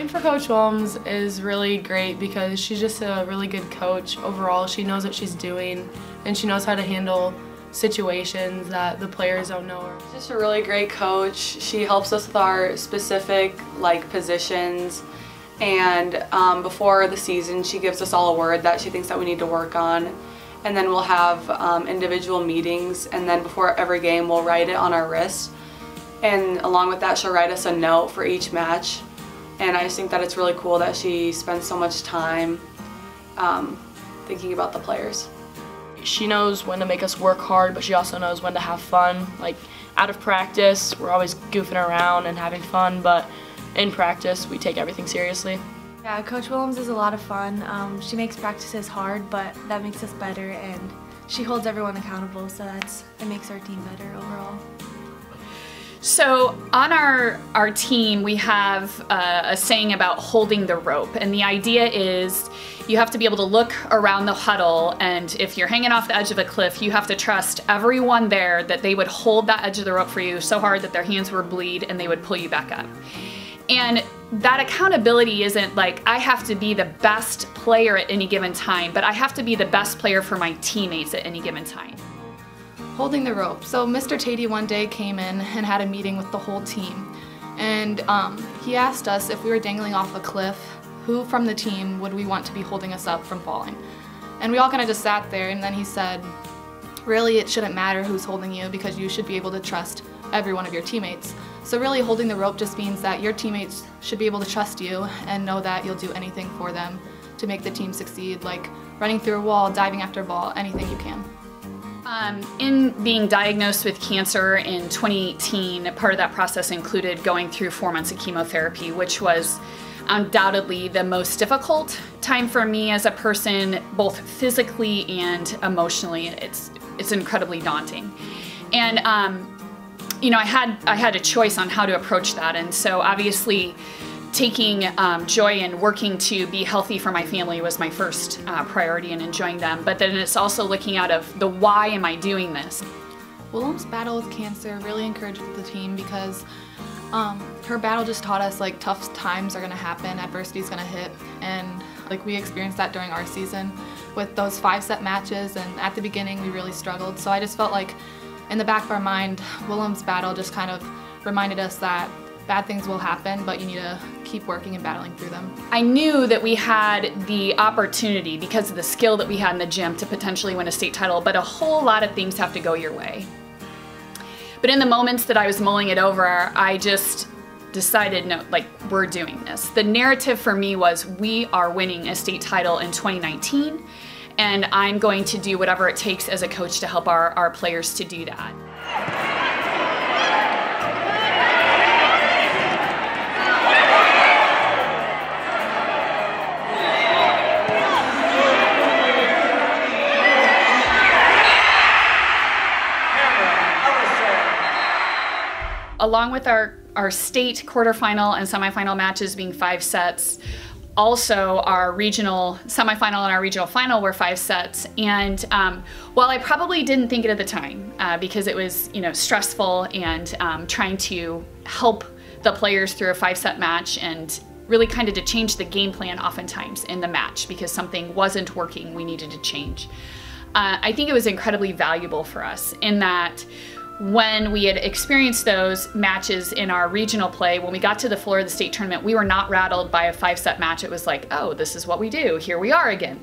Playing for Coach Williams is really great because she's just a really good coach overall. She knows what she's doing and she knows how to handle situations that the players don't know. She's just a really great coach. She helps us with our specific like positions and um, before the season she gives us all a word that she thinks that we need to work on and then we'll have um, individual meetings and then before every game we'll write it on our wrist and along with that she'll write us a note for each match and I just think that it's really cool that she spends so much time um, thinking about the players. She knows when to make us work hard, but she also knows when to have fun. Like out of practice, we're always goofing around and having fun, but in practice, we take everything seriously. Yeah, Coach Williams is a lot of fun. Um, she makes practices hard, but that makes us better, and she holds everyone accountable, so that's it makes our team better overall. So on our, our team, we have uh, a saying about holding the rope. And the idea is you have to be able to look around the huddle and if you're hanging off the edge of a cliff, you have to trust everyone there that they would hold that edge of the rope for you so hard that their hands would bleed and they would pull you back up. And that accountability isn't like I have to be the best player at any given time, but I have to be the best player for my teammates at any given time holding the rope. So Mr. Tatey one day came in and had a meeting with the whole team. And um, he asked us if we were dangling off a cliff, who from the team would we want to be holding us up from falling? And we all kind of just sat there and then he said, really it shouldn't matter who's holding you because you should be able to trust every one of your teammates. So really holding the rope just means that your teammates should be able to trust you and know that you'll do anything for them to make the team succeed, like running through a wall, diving after a ball, anything you can. Um, in being diagnosed with cancer in 2018, part of that process included going through four months of chemotherapy, which was undoubtedly the most difficult time for me as a person, both physically and emotionally. It's it's incredibly daunting, and um, you know I had I had a choice on how to approach that, and so obviously taking um, joy in working to be healthy for my family was my first uh, priority and enjoying them. But then it's also looking out of the why am I doing this? Willem's battle with cancer really encouraged the team because um, her battle just taught us like tough times are gonna happen, adversity is gonna hit, and like we experienced that during our season with those five set matches. And at the beginning, we really struggled. So I just felt like in the back of our mind, Willem's battle just kind of reminded us that bad things will happen, but you need to keep working and battling through them. I knew that we had the opportunity because of the skill that we had in the gym to potentially win a state title, but a whole lot of things have to go your way. But in the moments that I was mulling it over, I just decided, no, like, we're doing this. The narrative for me was we are winning a state title in 2019, and I'm going to do whatever it takes as a coach to help our, our players to do that. Along with our, our state quarterfinal and semifinal matches being five sets, also our regional semifinal and our regional final were five sets. And um, while I probably didn't think it at the time uh, because it was you know stressful and um, trying to help the players through a five set match and really kind of to change the game plan oftentimes in the match because something wasn't working we needed to change. Uh, I think it was incredibly valuable for us in that when we had experienced those matches in our regional play, when we got to the floor of the state tournament, we were not rattled by a five set match. It was like, oh, this is what we do. Here we are again.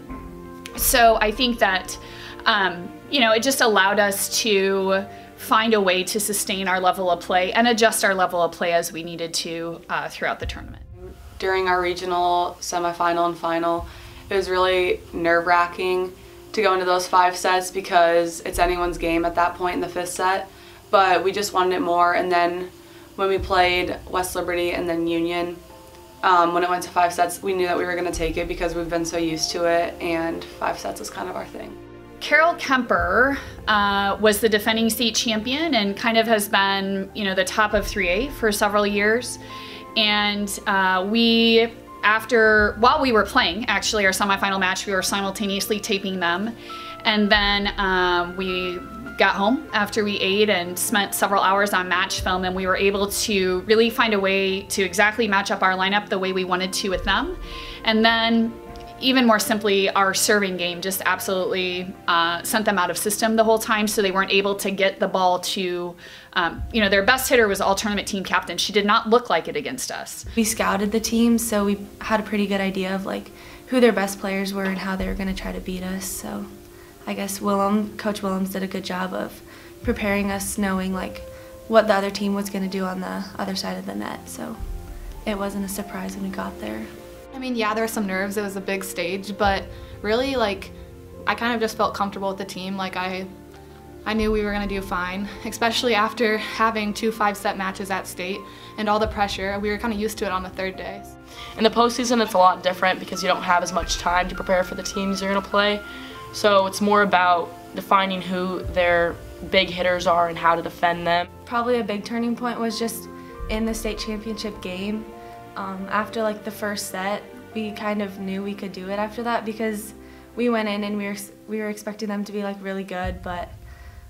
So I think that, um, you know, it just allowed us to find a way to sustain our level of play and adjust our level of play as we needed to uh, throughout the tournament. During our regional semifinal and final, it was really nerve wracking to go into those five sets because it's anyone's game at that point in the fifth set but we just wanted it more. And then when we played West Liberty and then Union, um, when it went to five sets, we knew that we were going to take it because we've been so used to it, and five sets was kind of our thing. Carroll Kuemper uh, was the defending state champion and kind of has been, you know, the top of 3A for several years. And uh, we, after, while we were playing, actually, our semifinal match, we were simultaneously taping them. And then um, we got home after we ate and spent several hours on match film, and we were able to really find a way to exactly match up our lineup the way we wanted to with them. And then even more simply, our serving game just absolutely uh, sent them out of system the whole time, so they weren't able to get the ball to, um, you know, their best hitter was all tournament team captain. She did not look like it against us. We scouted the team, so we had a pretty good idea of like who their best players were and how they were going to try to beat us. So I guess Willem, Coach Willems did a good job of preparing us, knowing like what the other team was going to do on the other side of the net. So it wasn't a surprise when we got there. I mean, yeah, there were some nerves. It was a big stage, but really, like, I kind of just felt comfortable with the team. Like, I, I knew we were gonna do fine, especially after having two five-set matches at state and all the pressure. We were kind of used to it on the third day. In the postseason, it's a lot different because you don't have as much time to prepare for the teams you're gonna play. So it's more about defining who their big hitters are and how to defend them. Probably a big turning point was just in the state championship game um, after like the first set, we kind of knew we could do it after that because we went in and we were we were expecting them to be like really good, but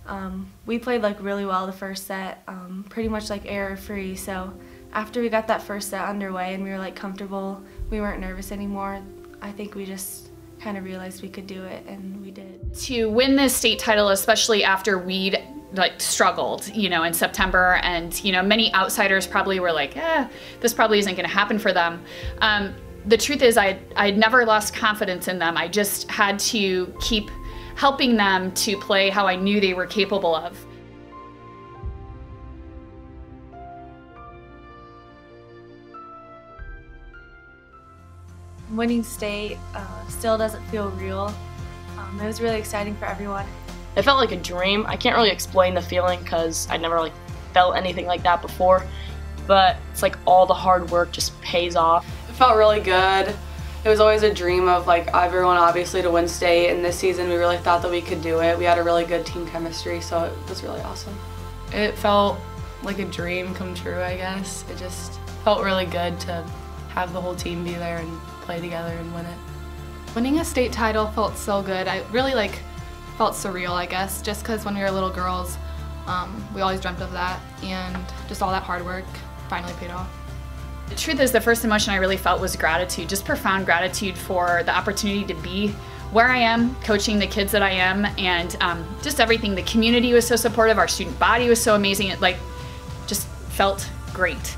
um, we played like really well the first set, um, pretty much like error free. So after we got that first set underway and we were like comfortable, we weren't nervous anymore. I think we just kind of realized we could do it and we did. To win this state title, especially after we'd like struggled, you know, in September, and you know, many outsiders probably were like, "eh, this probably isn't going to happen for them." Um, the truth is, I I had never lost confidence in them. I just had to keep helping them to play how I knew they were capable of. Winning state uh, still doesn't feel real. Um, it was really exciting for everyone. It felt like a dream. I can't really explain the feeling because I never like felt anything like that before. But it's like all the hard work just pays off. It felt really good. It was always a dream of like everyone obviously to win state and this season we really thought that we could do it. We had a really good team chemistry so it was really awesome. It felt like a dream come true I guess. It just felt really good to have the whole team be there and play together and win it. Winning a state title felt so good. I really like felt surreal, I guess, just because when we were little girls, um, we always dreamt of that, and just all that hard work finally paid off. The truth is, the first emotion I really felt was gratitude, just profound gratitude for the opportunity to be where I am, coaching the kids that I am, and um, just everything. The community was so supportive, our student body was so amazing, it like just felt great.